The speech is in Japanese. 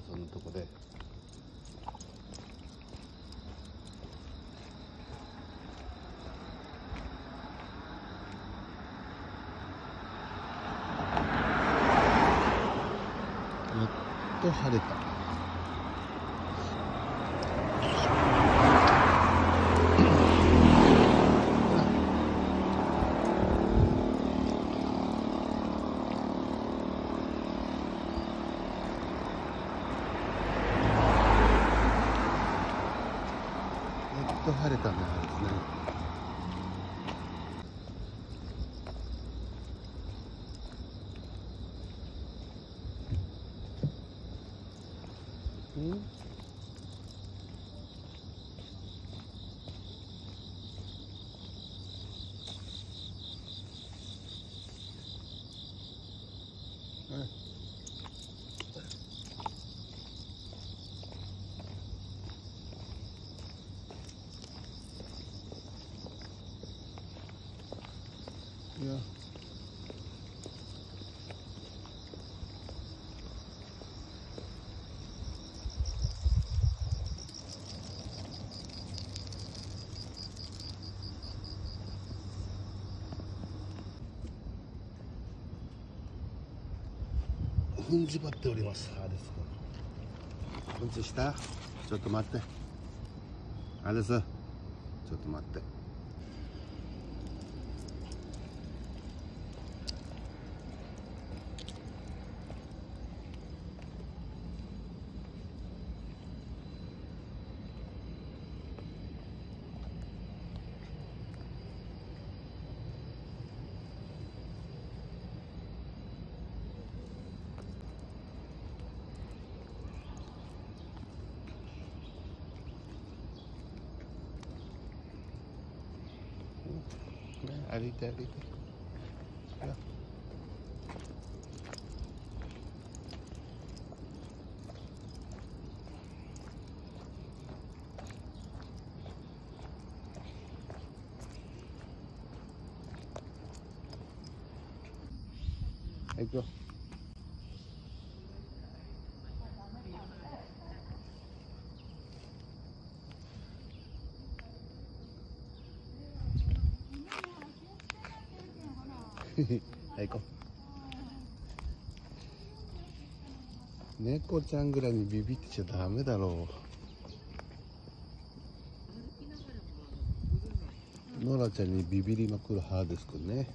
田んなとこで。やっと晴れた。と晴れですね。うんはいいや踏んじばっております。あれですうんちした？ちょっと待って。あれです。ちょっと待って。ね歩いて歩いていや はい行こう。猫ちゃんぐらいにビビってちゃダメだろう。ノラちゃんにビビりまくる派ですくんね。